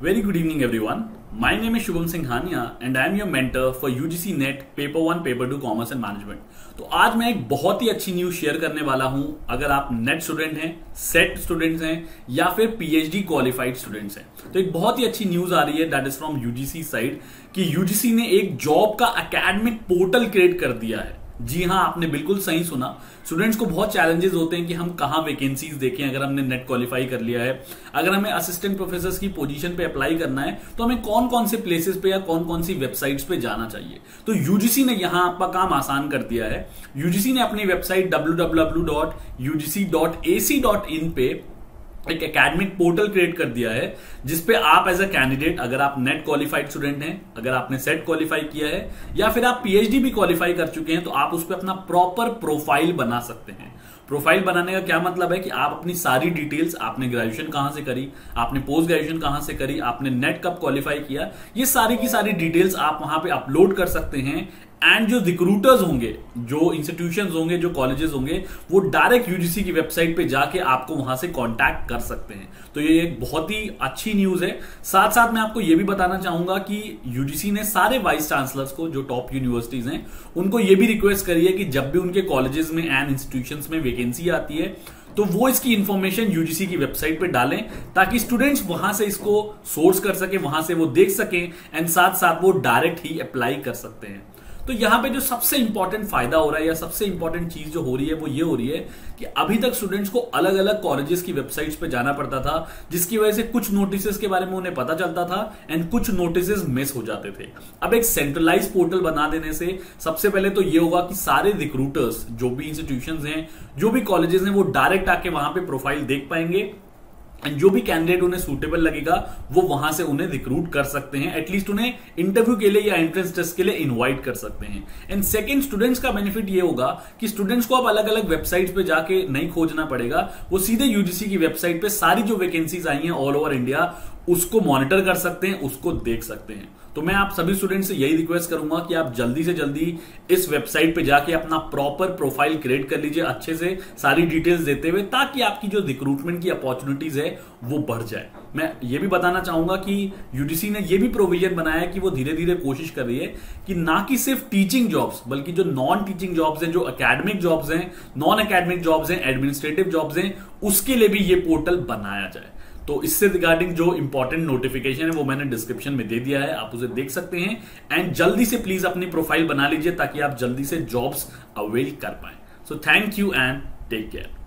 Very good evening, everyone. My name is Shubham Singhania and I am your mentor for UGC NET Paper 1, Paper 2 Commerce and Management. तो आज मैं एक बहुत ही अच्छी news share करने वाला हूँ अगर आप नेट स्टूडेंट हैं सेट स्टूडेंट्स हैं या फिर पीएचडी क्वालिफाइड स्टूडेंट्स हैं तो एक बहुत ही अच्छी न्यूज़ आ रही है that is from UGC side कि यूजीसी ने एक जॉब का अकेडमिक पोर्टल क्रिएट कर दिया है जी हाँ आपने बिल्कुल सही सुना। स्टूडेंट्स को बहुत चैलेंजेस होते हैं कि हम कहाँ वैकेंसीज देखें, अगर हमने नेट क्वालिफाई कर लिया है। अगर हमें असिस्टेंट प्रोफेसर की पोजीशन पे अप्लाई करना है तो हमें कौन कौन से प्लेसेस पे या कौन कौन सी वेबसाइट्स पे जाना चाहिए। तो यूजीसी ने यहाँ आपका काम आसान कर दिया है। यूजीसी ने अपनी वेबसाइट डब्ल्यू पे एक एकेडमिक पोर्टल क्रिएट कर दिया है, जिसपे आप एज अ कैंडिडेट अगर आप नेट क्वालिफाइड स्टूडेंट हैं, अगर आपने सेट क्वालिफाई किया है, या फिर आप पीएचडी भी क्वालिफाई कर चुके हैं तो आप उस पर अपना प्रॉपर प्रोफ़ाइल बना सकते हैं। प्रोफ़ाइल बनाने का क्या मतलब है कि आप अपनी सारी डिटेल्स आपने ग्रेजुएशन कहाँ से करी, आपने पोस्ट ग्रेजुएशन कहाँ से करी, आपने नेट कब क्वालिफाई किया, ये सारी की सारी डिटेल्स आप वहाँ पे अपलोड कर सकते हैं एंड जो रिक्रूटर्स होंगे, जो इंस्टीट्यूशन होंगे, जो कॉलेजेस होंगे, वो डायरेक्ट यूजीसी की वेबसाइट पे जाके आपको वहाँ से कांटेक्ट कर सकते हैं। तो ये एक बहुत ही अच्छी न्यूज़ है। साथ साथ मैं आपको ये भी बताना चाहूँगा कि यूजीसी ने सारे वाइस चांसलर्स को, जो टॉप यूनिवर्सिटीज हैं, उनको ये भी रिक्वेस्ट करी है कि जब भी उनके कॉलेजेस में एंड इंस्टीट्यूशन में वैकेंसी आती है तो वो इसकी इंफॉर्मेशन यूजीसी की वेबसाइट पे डालें, ताकि स्टूडेंट्स वहाँ से इसको सोर्स कर सके, वहाँ से वो देख सकें एंड साथ साथ वो डायरेक्ट ही अप्लाई कर सकते हैं। तो यहाँ पे जो सबसे इंपॉर्टेंट फ़ायदा हो रहा है या सबसे इंपॉर्टेंट चीज़ जो हो रही है, वो ये हो रही है कि अभी तक स्टूडेंट्स को अलग अलग कॉलेजेस की वेबसाइट्स पे जाना पड़ता था, जिसकी वजह से कुछ नोटिस के बारे में उन्हें पता चलता था एंड कुछ नोटिस मिस हो जाते थे। अब एक सेंट्रलाइज पोर्टल बना देने से सबसे पहले तो ये होगा कि सारे रिक्रूटर्स जो भी इंस्टीट्यूशन हैं, जो भी कॉलेजेस हैं, वो डायरेक्ट आके वहाँ पे प्रोफ़ाइल देख पाएँगे। जो भी कैंडिडेट उन्हें सुटेबल लगेगा, वो वहाँ से उन्हें रिक्रूट कर सकते हैं। एटलीस्ट उन्हें इंटरव्यू के लिए या एंट्रेंस टेस्ट के लिए इनवाइट कर सकते हैं। एंड सेकंड स्टूडेंट्स का बेनिफिट ये होगा कि स्टूडेंट्स को अब अलग अलग वेबसाइट पे जाके नहीं खोजना पड़ेगा। वो सीधे यूजीसी की वेबसाइट पे सारी जो वैकेंसीज आई हैं ऑल ओवर इंडिया उसको मॉनिटर कर सकते हैं, उसको देख सकते हैं। तो मैं आप सभी स्टूडेंट से यही रिक्वेस्ट करूँगा कि आप जल्दी से जल्दी इस वेबसाइट पे जाके अपना प्रॉपर प्रोफ़ाइल क्रिएट कर लीजिए अच्छे से, सारी डिटेल्स देते हुए, ताकि आपकी जो रिक्रूटमेंट की अपॉर्चुनिटीज़ है, वो बढ़ जाए। मैं ये भी बताना चाहूँगा कि यूडीसी ने ये भी प्रोविज़न बनाया कि वो धीरे धीरे कोशिश कर रही है कि ना कि सिर्फ़ टीचिंग जॉब्स बल्कि जो नॉन टीचिंग जॉब्स हैं, जो अकेडमिक जॉब्स हैं नॉन अकेडमिक जॉब्स हैं एडमिनिस्ट्रेटिव जॉब्स हैं, उसके लिए भी ये पोर्टल बनाया जाए। तो इससे रिगार्डिंग जो इंपॉर्टेंट नोटिफिकेशन है, वो मैंने डिस्क्रिप्शन में दे दिया है, आप उसे देख सकते हैं। एंड जल्दी से प्लीज़ अपनी प्रोफ़ाइल बना लीजिए, ताकि आप जल्दी से जॉब्स अवेल कर पाए। So thank you and take care